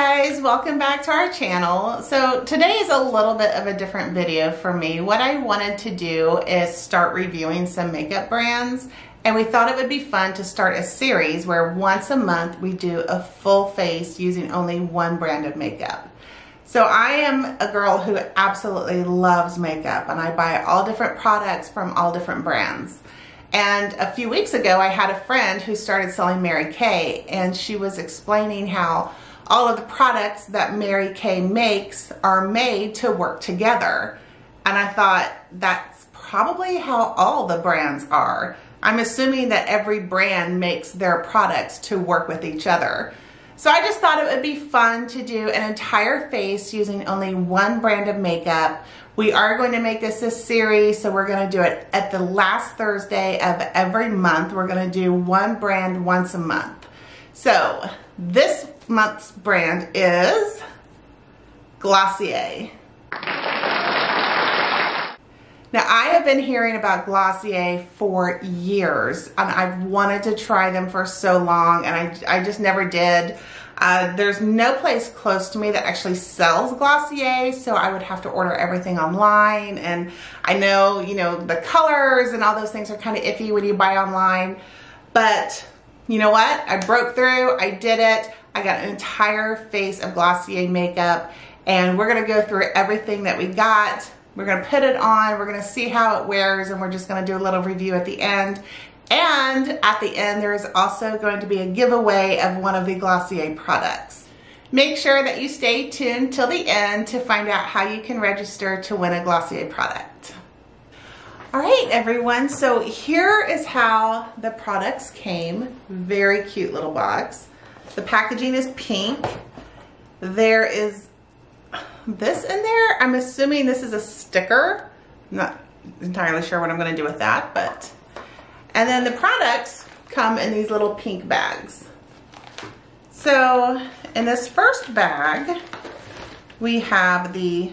guys, welcome back to our channel. So today is a little bit of a different video for me. What I wanted to do is start reviewing some makeup brands and we thought it would be fun to start a series where once a month we do a full face using only one brand of makeup. So I am a girl who absolutely loves makeup and I buy all different products from all different brands. And a few weeks ago, I had a friend who started selling Mary Kay, and she was explaining how all of the products that Mary Kay makes are made to work together. And I thought that's probably how all the brands are. I'm assuming that every brand makes their products to work with each other. So I just thought it would be fun to do an entire face using only one brand of makeup. We are going to make this a series, so we're going to do it at the last Thursday of every month. We're going to do one brand once a month. So this month's brand is Glossier. Now I have been hearing about Glossier for years and I've wanted to try them for so long and I, I just never did. Uh, there's no place close to me that actually sells Glossier, so I would have to order everything online. And I know, you know, the colors and all those things are kind of iffy when you buy online. But you know what? I broke through, I did it. I got an entire face of Glossier makeup and we're gonna go through everything that we got. We're gonna put it on, we're gonna see how it wears and we're just gonna do a little review at the end. And at the end, there is also going to be a giveaway of one of the Glossier products. Make sure that you stay tuned till the end to find out how you can register to win a Glossier product. All right, everyone, so here is how the products came. Very cute little box. The packaging is pink. There is this in there. I'm assuming this is a sticker. I'm not entirely sure what I'm gonna do with that, but. And then the products come in these little pink bags. So in this first bag, we have the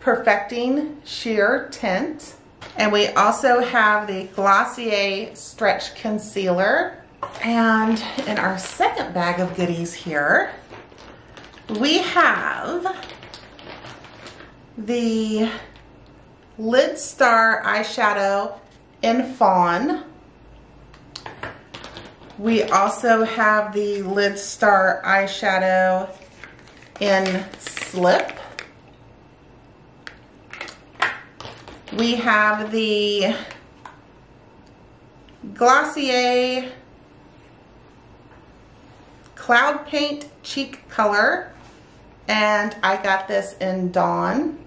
Perfecting Sheer Tint. And we also have the Glossier Stretch Concealer. And in our second bag of goodies here, we have the Lid Star eyeshadow in Fawn. We also have the Lid Star eyeshadow in Slip. We have the Glossier Cloud Paint Cheek Color. And I got this in Dawn.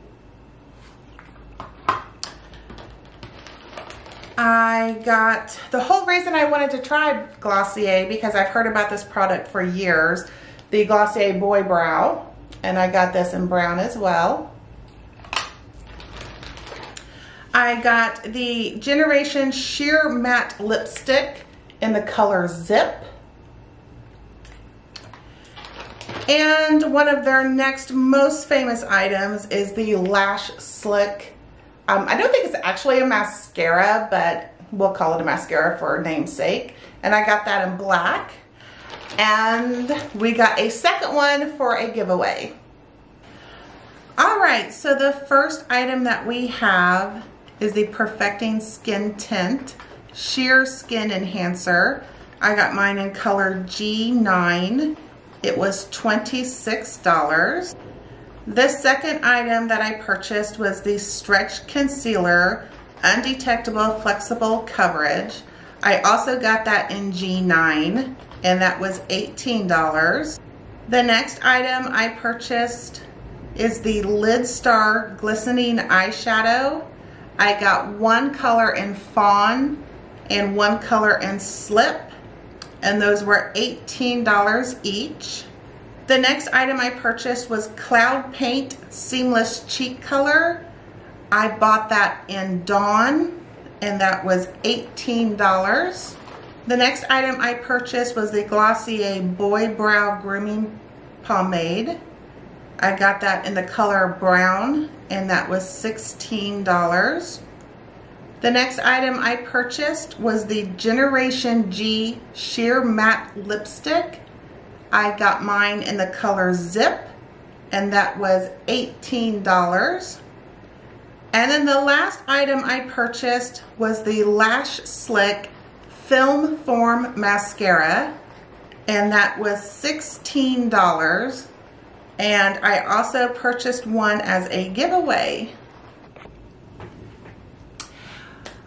I got, the whole reason I wanted to try Glossier, because I've heard about this product for years, the Glossier Boy Brow. And I got this in brown as well. I got the Generation Sheer Matte Lipstick in the color Zip. And one of their next most famous items is the Lash Slick. Um, I don't think it's actually a mascara, but we'll call it a mascara for namesake. And I got that in black. And we got a second one for a giveaway. All right, so the first item that we have is the Perfecting Skin Tint Sheer Skin Enhancer. I got mine in color G9. It was $26. The second item that I purchased was the Stretch Concealer Undetectable Flexible Coverage. I also got that in G9 and that was $18. The next item I purchased is the Lid Star Glistening Eyeshadow. I got one color in Fawn and one color in Slip and those were $18 each. The next item I purchased was Cloud Paint Seamless Cheek Color. I bought that in Dawn and that was $18. The next item I purchased was the Glossier Boy Brow Grooming Pomade. I got that in the color brown and that was $16. The next item I purchased was the Generation G Sheer Matte Lipstick. I got mine in the color Zip, and that was $18. And then the last item I purchased was the Lash Slick Film Form Mascara, and that was $16. And I also purchased one as a giveaway.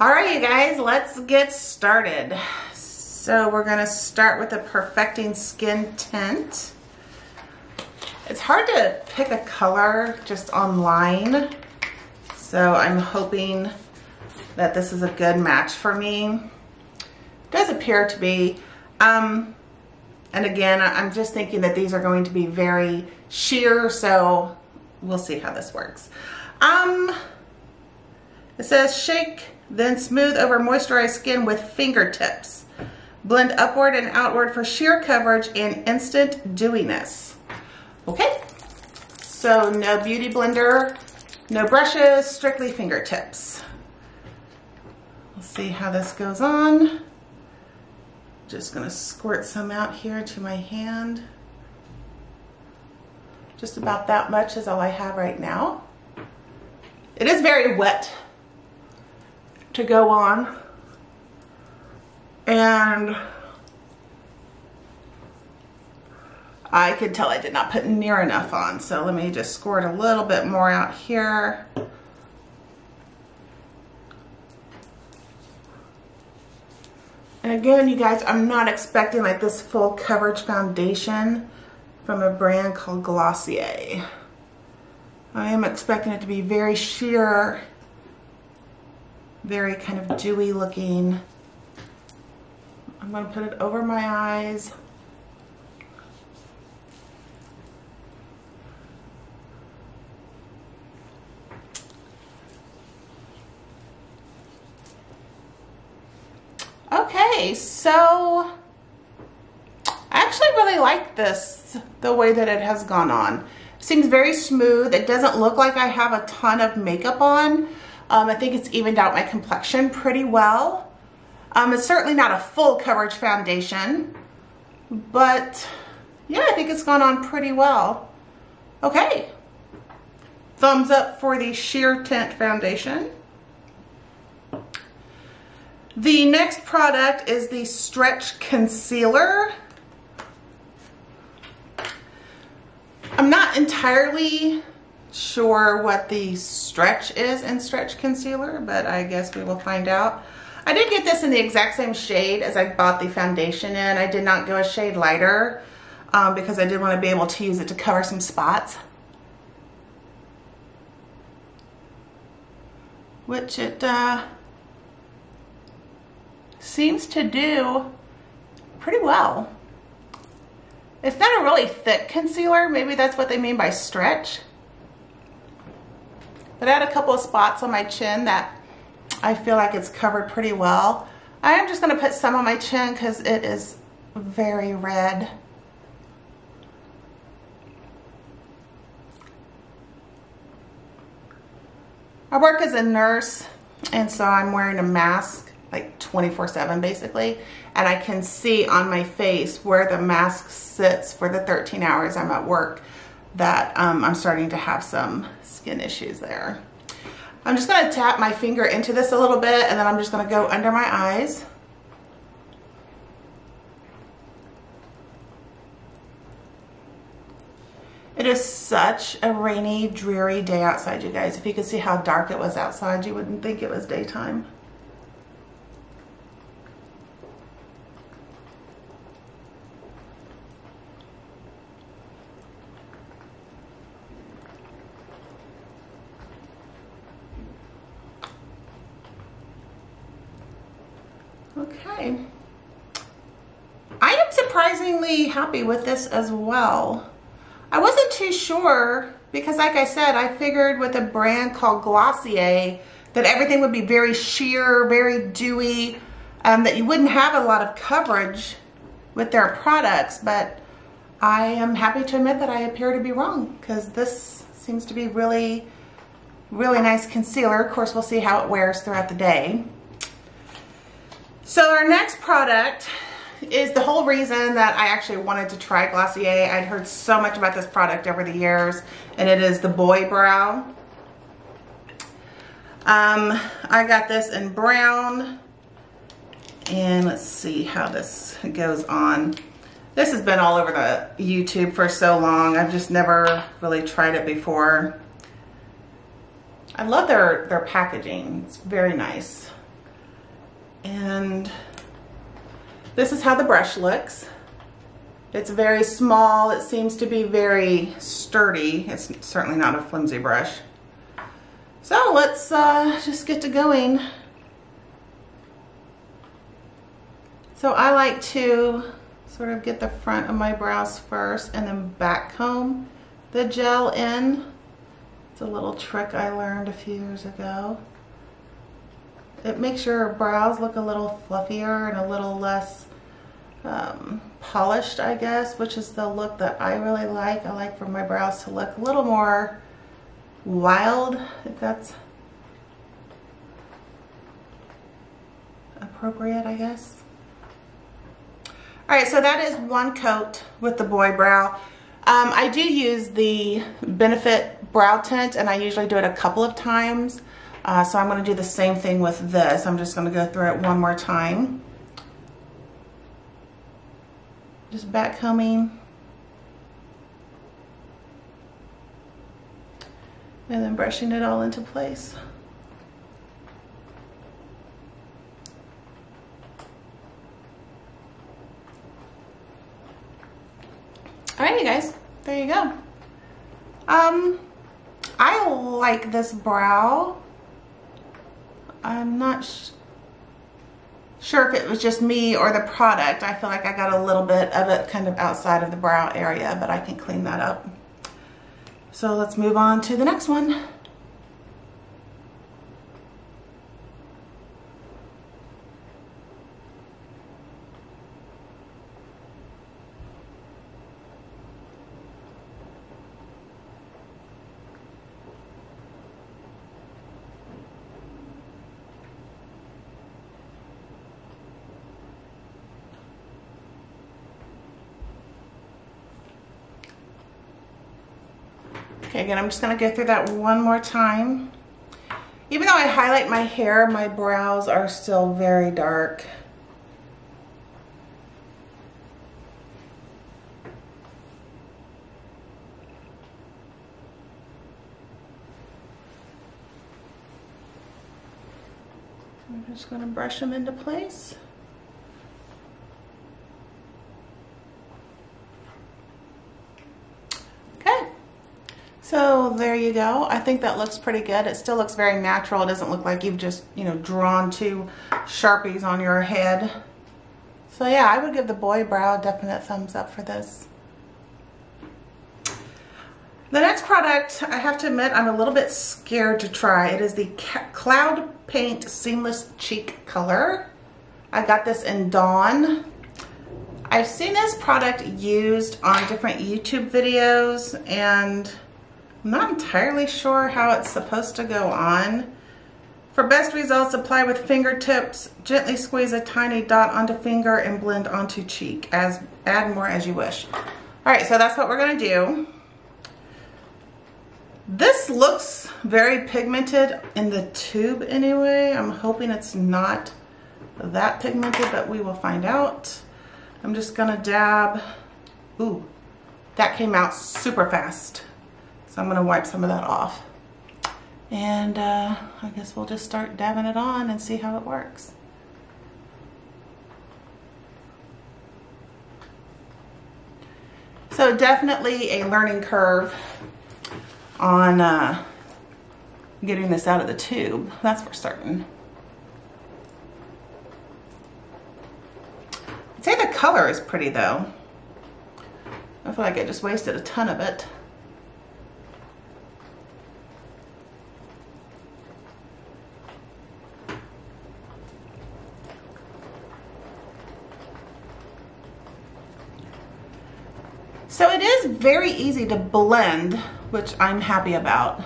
All right, you guys, let's get started. So we're gonna start with the Perfecting Skin Tint. It's hard to pick a color just online. So I'm hoping that this is a good match for me. It does appear to be. Um, and again, I'm just thinking that these are going to be very sheer, so we'll see how this works. Um, it says shake, then smooth over moisturized skin with fingertips. Blend upward and outward for sheer coverage and instant dewiness. Okay, so no beauty blender, no brushes, strictly fingertips. Let's see how this goes on. Just gonna squirt some out here to my hand. Just about that much is all I have right now. It is very wet to go on. And I could tell I did not put near enough on. So let me just squirt a little bit more out here. And again, you guys, I'm not expecting like this full coverage foundation from a brand called Glossier. I am expecting it to be very sheer, very kind of dewy looking. I'm going to put it over my eyes. Okay, so I actually really like this, the way that it has gone on. seems very smooth. It doesn't look like I have a ton of makeup on. Um, I think it's evened out my complexion pretty well. Um, it's certainly not a full coverage foundation, but yeah, I think it's gone on pretty well. Okay, thumbs up for the Sheer Tint Foundation. The next product is the Stretch Concealer. I'm not entirely sure what the stretch is in Stretch Concealer, but I guess we will find out. I did get this in the exact same shade as I bought the foundation in. I did not go a shade lighter um, because I did want to be able to use it to cover some spots. Which it uh, seems to do pretty well. It's not a really thick concealer. Maybe that's what they mean by stretch. But I had a couple of spots on my chin that I feel like it's covered pretty well. I am just going to put some on my chin because it is very red. I work as a nurse and so I'm wearing a mask like 24 7 basically. And I can see on my face where the mask sits for the 13 hours I'm at work that um, I'm starting to have some skin issues there. I'm just gonna tap my finger into this a little bit and then I'm just gonna go under my eyes. It is such a rainy, dreary day outside, you guys. If you could see how dark it was outside, you wouldn't think it was daytime. Okay. I am surprisingly happy with this as well. I wasn't too sure because like I said, I figured with a brand called Glossier that everything would be very sheer, very dewy, um, that you wouldn't have a lot of coverage with their products, but I am happy to admit that I appear to be wrong because this seems to be really, really nice concealer. Of course, we'll see how it wears throughout the day. So our next product is the whole reason that I actually wanted to try Glossier. I'd heard so much about this product over the years, and it is the Boy Brow. Um, I got this in brown, and let's see how this goes on. This has been all over the YouTube for so long. I've just never really tried it before. I love their, their packaging. It's very nice. And this is how the brush looks. It's very small. It seems to be very sturdy. It's certainly not a flimsy brush. So let's uh, just get to going. So I like to sort of get the front of my brows first and then back comb the gel in. It's a little trick I learned a few years ago. It makes your brows look a little fluffier and a little less um, polished, I guess, which is the look that I really like. I like for my brows to look a little more wild, if that's appropriate, I guess. All right, so that is one coat with the Boy Brow. Um, I do use the Benefit Brow Tint, and I usually do it a couple of times. Uh, so I'm going to do the same thing with this. I'm just going to go through it one more time. Just back combing. And then brushing it all into place. All right, you guys, there you go. Um, I like this brow. I'm not sure if it was just me or the product. I feel like I got a little bit of it kind of outside of the brow area, but I can clean that up. So let's move on to the next one. Okay, again, I'm just gonna go through that one more time. Even though I highlight my hair, my brows are still very dark. I'm just gonna brush them into place. There you go. I think that looks pretty good. It still looks very natural. It doesn't look like you've just, you know, drawn two Sharpies on your head. So yeah, I would give the boy brow a definite thumbs up for this. The next product, I have to admit, I'm a little bit scared to try. It is the Cloud Paint Seamless Cheek Color. I got this in Dawn. I've seen this product used on different YouTube videos and I'm not entirely sure how it's supposed to go on. For best results, apply with fingertips. Gently squeeze a tiny dot onto finger and blend onto cheek. As Add more as you wish. All right, so that's what we're gonna do. This looks very pigmented in the tube anyway. I'm hoping it's not that pigmented, but we will find out. I'm just gonna dab. Ooh, that came out super fast. So I'm gonna wipe some of that off. And uh, I guess we'll just start dabbing it on and see how it works. So definitely a learning curve on uh, getting this out of the tube, that's for certain. I'd say the color is pretty though. I feel like I just wasted a ton of it. easy to blend, which I'm happy about.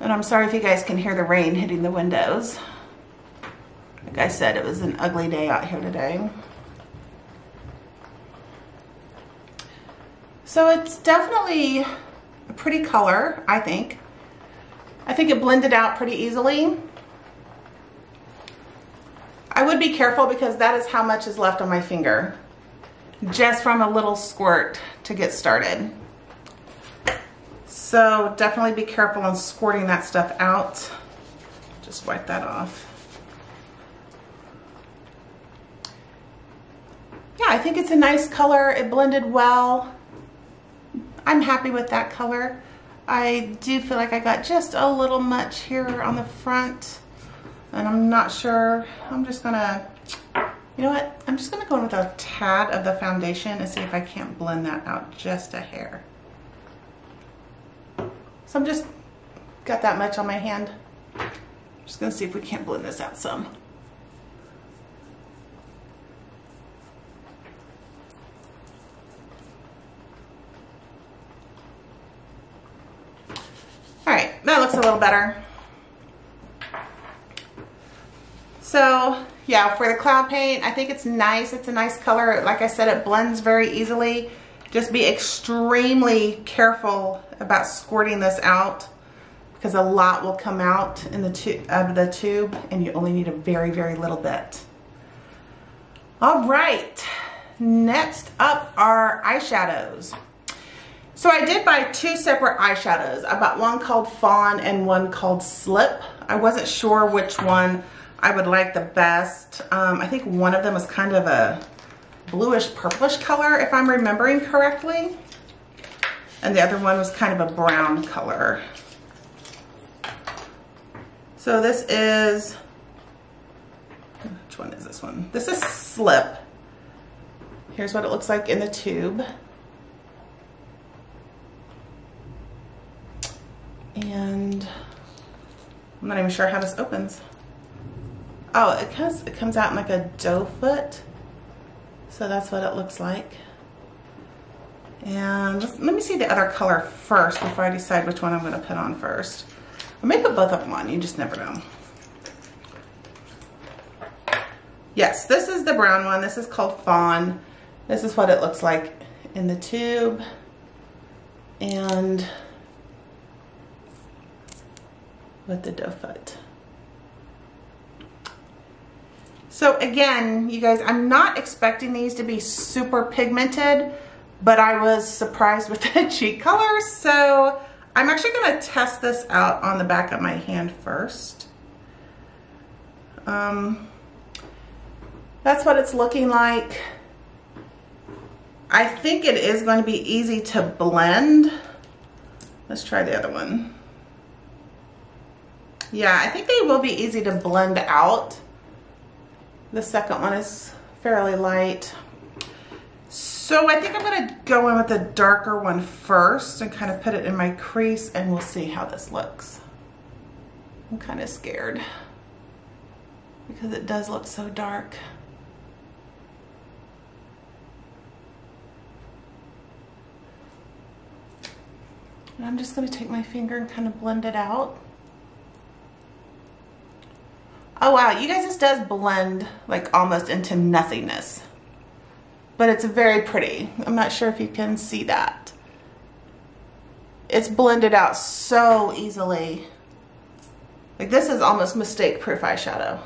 And I'm sorry if you guys can hear the rain hitting the windows. Like I said, it was an ugly day out here today. So it's definitely a pretty color, I think. I think it blended out pretty easily. I would be careful because that is how much is left on my finger. Just from a little squirt to get started. So definitely be careful on squirting that stuff out. Just wipe that off. Yeah, I think it's a nice color. It blended well. I'm happy with that color. I do feel like I got just a little much here on the front and I'm not sure. I'm just gonna, you know what? I'm just gonna go in with a tad of the foundation and see if I can't blend that out just a hair. So I'm just got that much on my hand. Just gonna see if we can't blend this out some. All right, that looks a little better. So yeah, for the cloud paint, I think it's nice. It's a nice color. Like I said, it blends very easily. Just be extremely careful about squirting this out because a lot will come out in the tube of the tube and you only need a very, very little bit. All right, next up are eyeshadows. So I did buy two separate eyeshadows. I bought one called Fawn and one called Slip. I wasn't sure which one I would like the best. Um, I think one of them was kind of a bluish purplish color if I'm remembering correctly. And the other one was kind of a brown color. So this is, which one is this one? This is Slip. Here's what it looks like in the tube. And I'm not even sure how this opens. Oh, it comes, it comes out in like a doe foot. So that's what it looks like. And let me see the other color first before I decide which one I'm gonna put on first. I may put both of them on, you just never know. Yes, this is the brown one. This is called Fawn. This is what it looks like in the tube. And with the doe foot. So again, you guys, I'm not expecting these to be super pigmented, but I was surprised with the cheek color. So I'm actually gonna test this out on the back of my hand first. Um, that's what it's looking like. I think it is going to be easy to blend. Let's try the other one. Yeah, I think they will be easy to blend out. The second one is fairly light. So I think I'm gonna go in with the darker one first and kind of put it in my crease and we'll see how this looks. I'm kind of scared because it does look so dark. And I'm just gonna take my finger and kind of blend it out. Oh wow, you guys, this does blend like almost into nothingness. But it's very pretty. I'm not sure if you can see that. It's blended out so easily. Like this is almost mistake proof eyeshadow.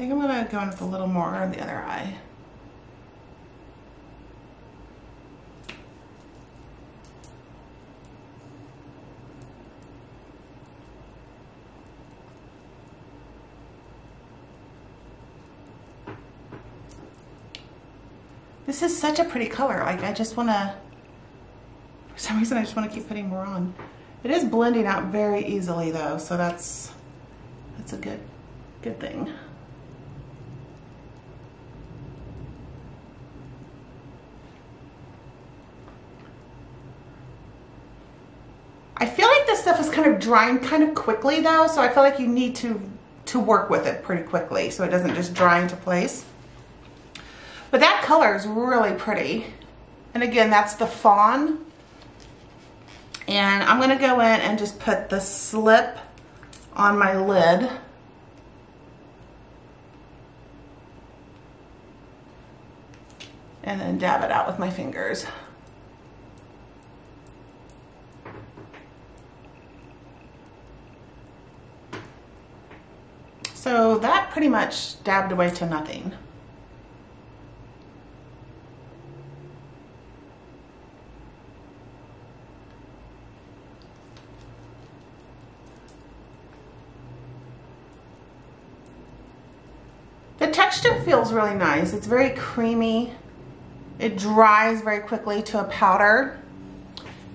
Think I'm gonna go in with a little more on the other eye. This is such a pretty color. Like I just wanna, for some reason I just wanna keep putting more on. It is blending out very easily though, so that's, that's a good, good thing. I feel like this stuff is kind of drying kind of quickly though, so I feel like you need to, to work with it pretty quickly so it doesn't just dry into place. But that color is really pretty. And again, that's the fawn. And I'm gonna go in and just put the slip on my lid. And then dab it out with my fingers. So that pretty much dabbed away to nothing. The texture feels really nice. It's very creamy. It dries very quickly to a powder.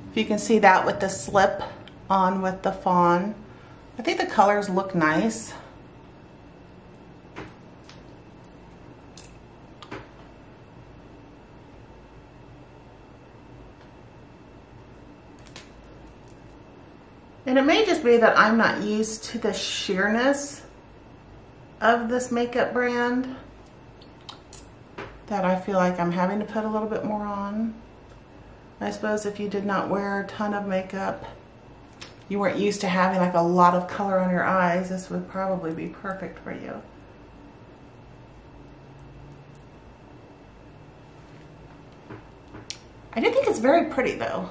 If you can see that with the slip on with the fawn. I think the colors look nice. And it may just be that I'm not used to the sheerness of this makeup brand that I feel like I'm having to put a little bit more on. I suppose if you did not wear a ton of makeup, you weren't used to having like a lot of color on your eyes, this would probably be perfect for you. I do think it's very pretty though.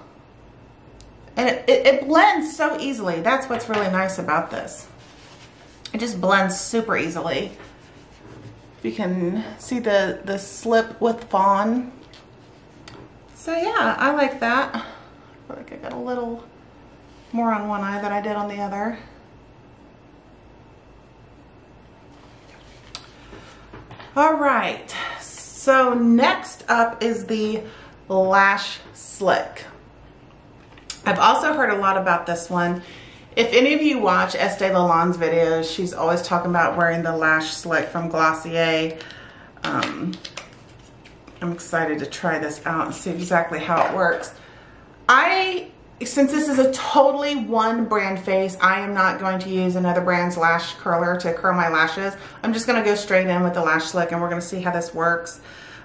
And it, it, it, blends so easily. That's what's really nice about this. It just blends super easily. You can see the, the slip with fawn. So yeah, I like that. I feel like I got a little more on one eye than I did on the other. All right, so next up is the Lash Slick. I've also heard a lot about this one. If any of you watch Estee Lalonde's videos, she's always talking about wearing the Lash Slick from Glossier. Um, I'm excited to try this out and see exactly how it works. I, since this is a totally one brand face, I am not going to use another brand's lash curler to curl my lashes. I'm just gonna go straight in with the Lash Slick and we're gonna see how this works.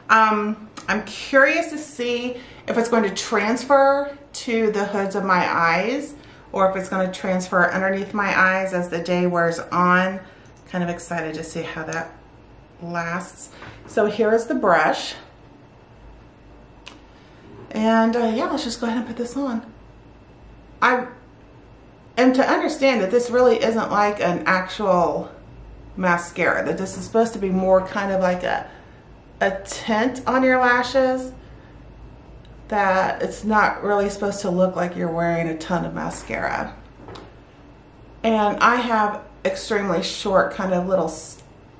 Um, I'm curious to see if it's going to transfer to the hoods of my eyes or if it's going to transfer underneath my eyes as the day wears on. Kind of excited to see how that lasts. So here is the brush. And uh, yeah, let's just go ahead and put this on. I am to understand that this really isn't like an actual mascara, that this is supposed to be more kind of like a, a tint on your lashes that it's not really supposed to look like you're wearing a ton of mascara. And I have extremely short kind of little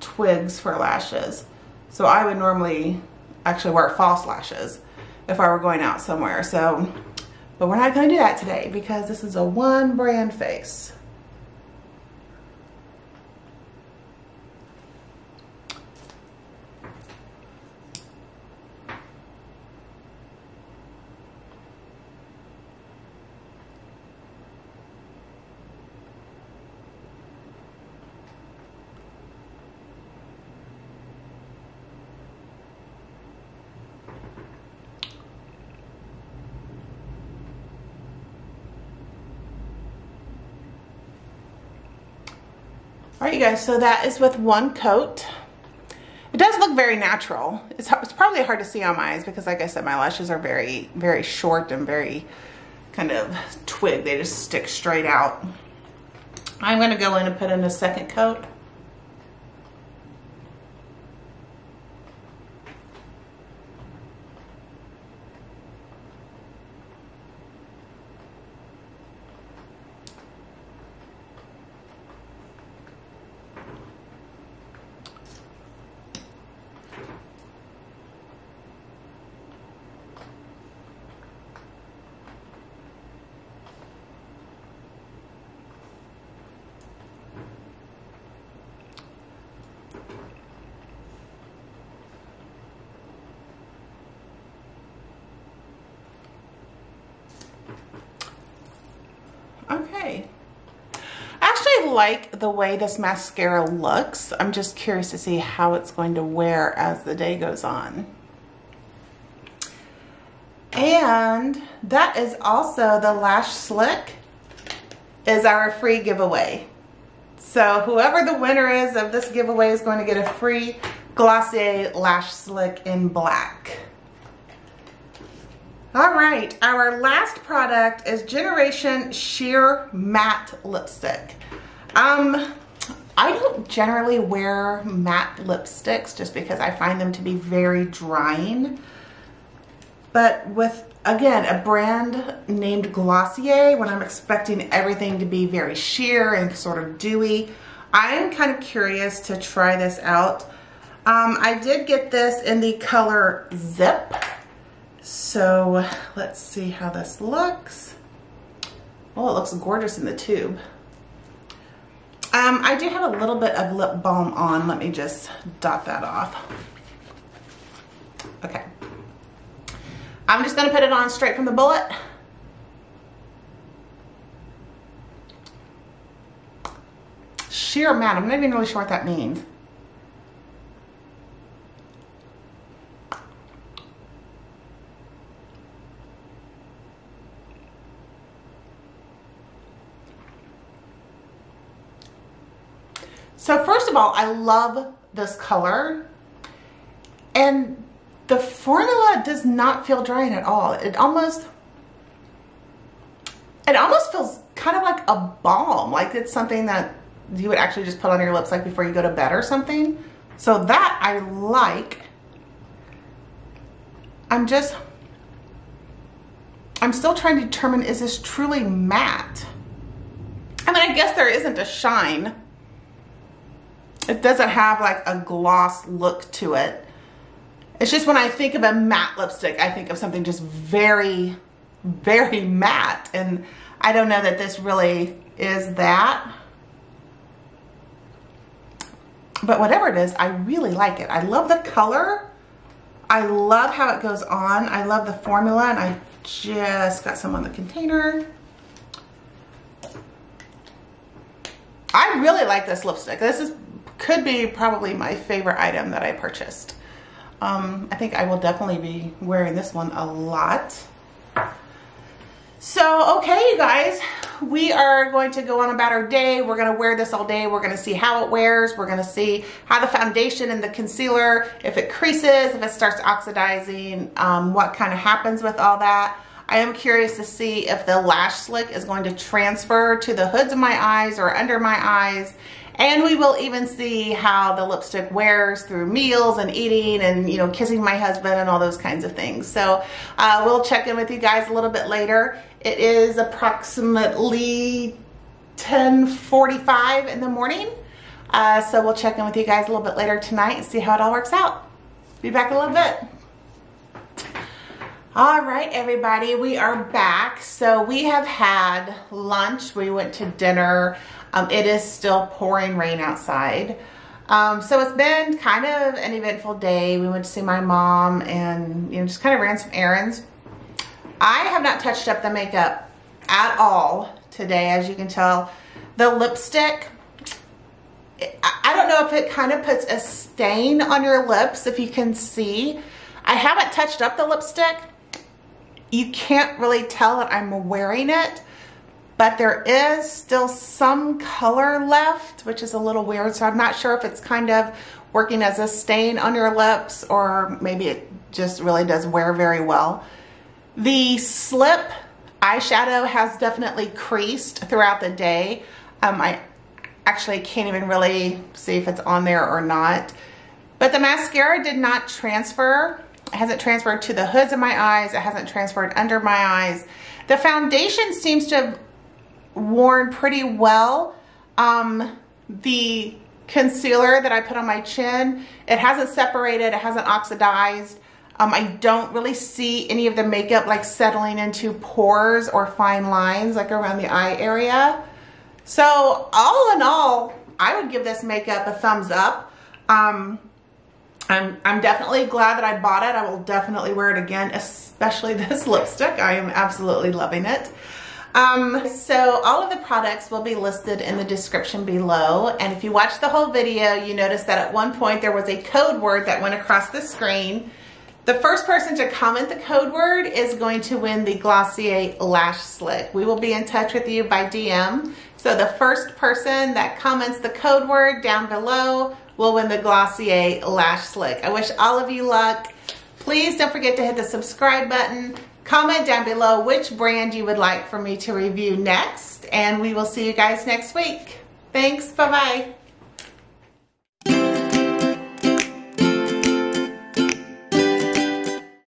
twigs for lashes. So I would normally actually wear false lashes if I were going out somewhere. So, but we're not gonna do that today because this is a one brand face. All right, you guys, so that is with one coat. It does look very natural. It's, it's probably hard to see on my eyes because like I said, my lashes are very, very short and very kind of twig. They just stick straight out. I'm gonna go in and put in a second coat. Okay. I actually like the way this mascara looks. I'm just curious to see how it's going to wear as the day goes on. And that is also the Lash Slick is our free giveaway. So whoever the winner is of this giveaway is going to get a free Glossier Lash Slick in black. All right, our last product is Generation Sheer Matte Lipstick. Um, I don't generally wear matte lipsticks just because I find them to be very drying. But with, again, a brand named Glossier, when I'm expecting everything to be very sheer and sort of dewy, I am kind of curious to try this out. Um, I did get this in the color Zip. So let's see how this looks. Oh, it looks gorgeous in the tube. Um, I do have a little bit of lip balm on. Let me just dot that off. Okay. I'm just gonna put it on straight from the bullet. Sheer matte, I'm not even really sure what that means. So first of all, I love this color. And the formula does not feel drying at all. It almost, it almost feels kind of like a balm. Like it's something that you would actually just put on your lips like before you go to bed or something. So that I like. I'm just, I'm still trying to determine, is this truly matte? I mean, I guess there isn't a shine it doesn't have like a gloss look to it. It's just when I think of a matte lipstick, I think of something just very, very matte. And I don't know that this really is that. But whatever it is, I really like it. I love the color. I love how it goes on. I love the formula and I just got some on the container. I really like this lipstick. This is could be probably my favorite item that I purchased. Um, I think I will definitely be wearing this one a lot. So, okay, you guys, we are going to go on about our day. We're going to wear this all day. We're going to see how it wears. We're going to see how the foundation and the concealer, if it creases, if it starts oxidizing, um, what kind of happens with all that. I am curious to see if the lash slick is going to transfer to the hoods of my eyes or under my eyes and we will even see how the lipstick wears through meals and eating and, you know, kissing my husband and all those kinds of things. So uh, we'll check in with you guys a little bit later. It is approximately 10.45 in the morning. Uh, so we'll check in with you guys a little bit later tonight and see how it all works out. Be back a little bit. All right, everybody, we are back. So we have had lunch. We went to dinner. Um, it is still pouring rain outside. Um, so it's been kind of an eventful day. We went to see my mom and you know just kind of ran some errands. I have not touched up the makeup at all today, as you can tell. The lipstick, I don't know if it kind of puts a stain on your lips, if you can see. I haven't touched up the lipstick. You can't really tell that I'm wearing it but there is still some color left, which is a little weird. So I'm not sure if it's kind of working as a stain on your lips or maybe it just really does wear very well. The slip eyeshadow has definitely creased throughout the day. Um, I actually can't even really see if it's on there or not. But the mascara did not transfer. It hasn't transferred to the hoods of my eyes. It hasn't transferred under my eyes. The foundation seems to have worn pretty well. Um, the concealer that I put on my chin, it hasn't separated, it hasn't oxidized. Um, I don't really see any of the makeup like settling into pores or fine lines like around the eye area. So all in all, I would give this makeup a thumbs up. Um, I'm, I'm definitely glad that I bought it. I will definitely wear it again, especially this lipstick. I am absolutely loving it. Um, so all of the products will be listed in the description below. And if you watch the whole video, you notice that at one point there was a code word that went across the screen. The first person to comment the code word is going to win the Glossier Lash Slick. We will be in touch with you by DM. So the first person that comments the code word down below will win the Glossier Lash Slick. I wish all of you luck. Please don't forget to hit the subscribe button. Comment down below which brand you would like for me to review next. And we will see you guys next week. Thanks. Bye-bye.